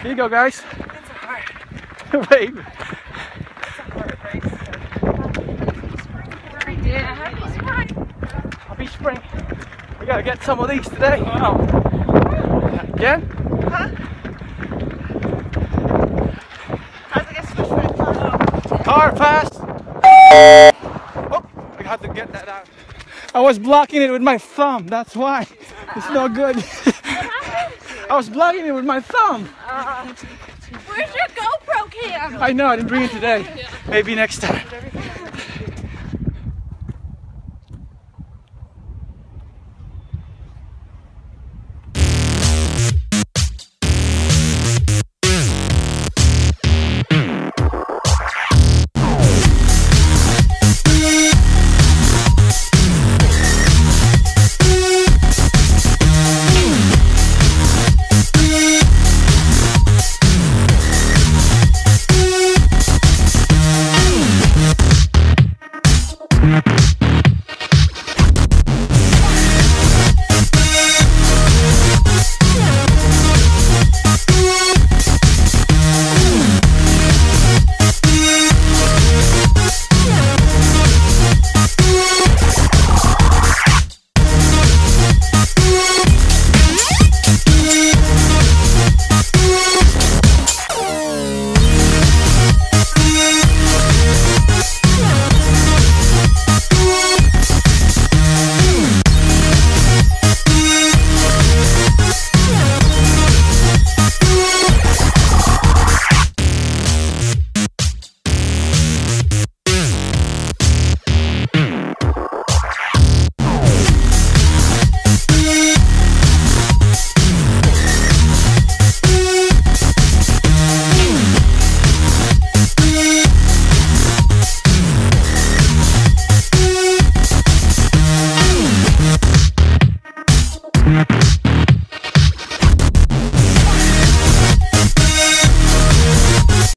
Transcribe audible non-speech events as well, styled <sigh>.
Here you go, guys. <laughs> Wait. Happy spring. We gotta get some of these today. Again? Car fast. <laughs> Oh, I had to get that out. I was blocking it with my thumb. That's why. It's no good. <laughs> I was blocking it with my thumb. Where's your GoPro cam? I know, I didn't bring it today. Maybe next time.